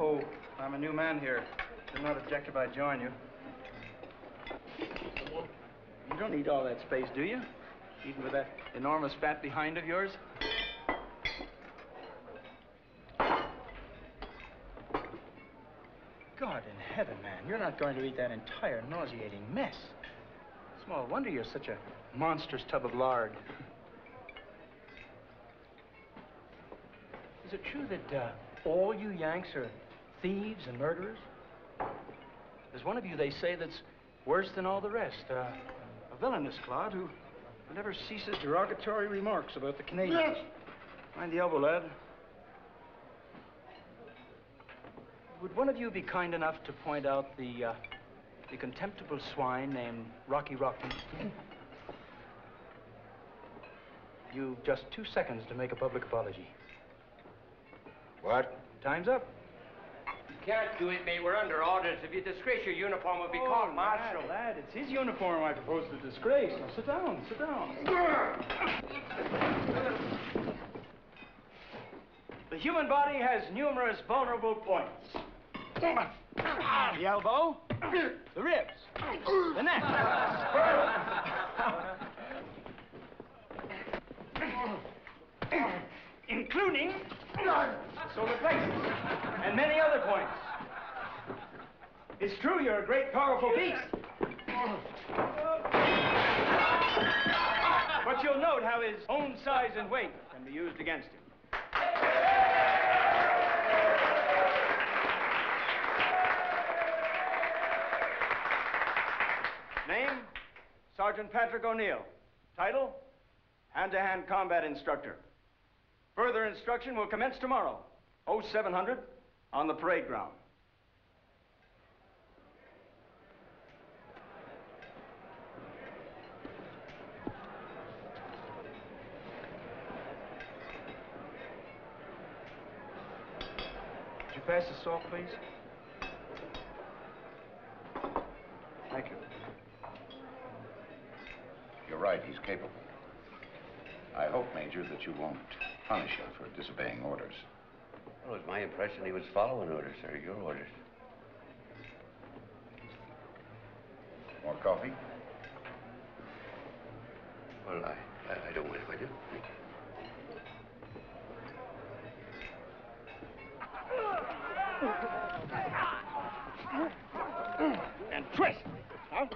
Oh, I'm a new man here. Did not object if I join you. You don't need all that space, do you? Even with that enormous fat behind of yours? God in heaven, man, you're not going to eat that entire nauseating mess. Small wonder you're such a monstrous tub of lard. Is it true that uh, all you Yanks are thieves and murderers? There's one of you, they say, that's worse than all the rest. Uh, a villainous clod who never ceases derogatory remarks about the Canadians. Yes. Mind the elbow, lad. Would one of you be kind enough to point out the, uh, the contemptible swine named Rocky Rocky? You've just two seconds to make a public apology. What? Time's up. You can't do it, mate. We're under orders. If you disgrace your uniform, we'll be Oh, court martial. Lad, lad, it's his uniform I propose to disgrace. Now, sit down, sit down. The human body has numerous vulnerable points. The elbow, the ribs, the neck. Including the solar plexus and many other points. It's true you're a great, powerful beast. But you'll note how his own size and weight can be used against him. Name? Sergeant Patrick O'Neill. Title? Hand-to-hand combat instructor. Further instruction will commence tomorrow, 0700, on the parade ground. Pass the salt, please? Thank you. You're right, he's capable. I hope, Major, that you won't punish him for disobeying orders. Well, it was my impression he was following orders, sir. Your orders. More coffee? Well, I, I, I don't mind if I do. And twist. Huh?